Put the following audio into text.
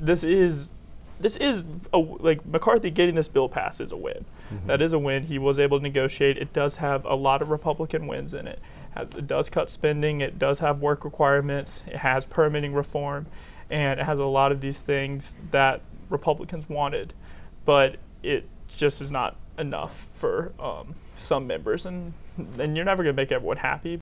this is this is a, like McCarthy getting this bill passed is a win. Mm-hmm. That is a win. He was able to negotiate. It does have a lot of Republican wins in it. Has, it does cut spending. It does have work requirements. It has permitting reform, and it has a lot of these things that Republicans wanted, but it just is not enough for um, some members, and and you're never going to make everyone happy.